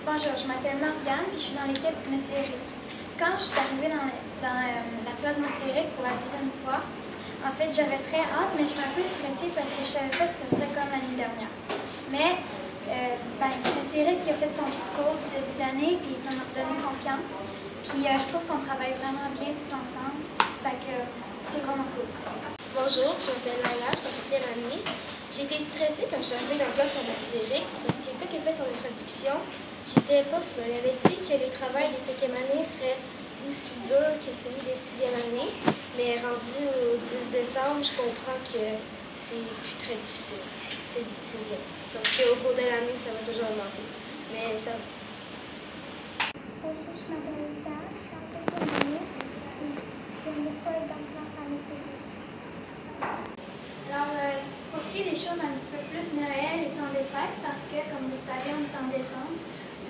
Bonjour, je m'appelle Morgane et je suis dans l'équipe Monsieur Eric. Quand je suis arrivée dans, euh, la classe Monsieur Eric pour la deuxième fois, en fait, j'avais très hâte, mais j'étais un peu stressée parce que je savais pas si ce serait comme l'année dernière. Mais, euh, ben, Monsieur Eric qui a fait son discours du début d'année, puis ça m'a redonné confiance. Puis euh, je trouve qu'on travaille vraiment bien tous ensemble. Fait que c'est vraiment cool. Bonjour, je m'appelle Laila, je suis en année. J'ai été stressée quand je suis arrivée dans la classe à Eric parce que quand il a fait son introduction, j'étais pas sûre. Il avait dit que les travails des cinquième année seraient aussi durs que celui des sixième année, mais rendu au 10 décembre, je comprends que c'est plus très difficile. C'est bien. Sauf qu'au cours de l'année, ça va toujours augmenter. Mais ça Bonjour, je m'appelle Lisa, je suis en septième année et j'aime beaucoup être dans la classe à Alors, euh, pour ce qui est des choses un petit peu plus Noël et temps des fêtes, parce que, comme vous le savez, on est en décembre,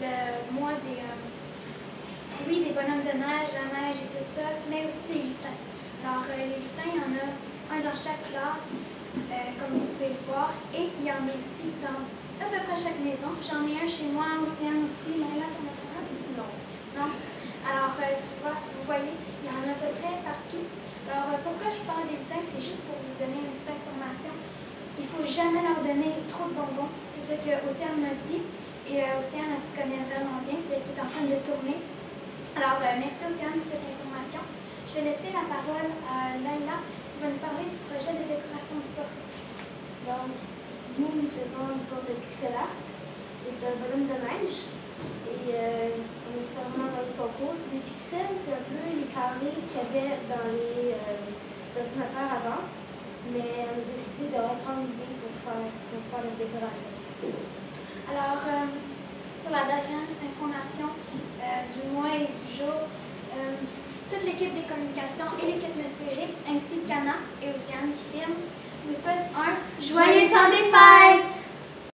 le mois des... Euh, oui, des bonhommes de neige, la neige et tout ça, mais aussi des lutins. Alors, euh, les lutins, il y en a un dans chaque classe, euh, comme vous pouvez le voir, et il y en a aussi dans à peu près chaque maison. J'en ai un chez moi, Océane aussi, mais là, comment tu Non. Non? Alors, tu vois, vous voyez, il y en a à peu près partout. Alors, pourquoi je parle des lutins, c'est juste pour vous donner une petite information il ne faut jamais leur donner trop de bonbons. C'est ce que Océane m'a dit. Et euh, Océane, elle se connaît vraiment bien. C'est elle qui est en train de tourner. Alors, euh, merci Océane pour cette information. Je vais laisser la parole à Laila qui va nous parler du projet de décoration de porte. Donc, nous, nous faisons une porte de pixel art. C'est un volume de neige. Et euh, on espère vraiment dans le concours. Des pixels, c'est un peu les carrés qu'il y avait dans les ordinateurs avant mais on a décidé de reprendre l'idée pour faire, pour faire décoration. Alors, euh, pour la dernière information euh, du mois et du jour, euh, toute l'équipe des communications et l'équipe Monsieur Eric, ainsi qu'Anna et Océane qui filment, vous souhaitent un joyeux temps des fêtes!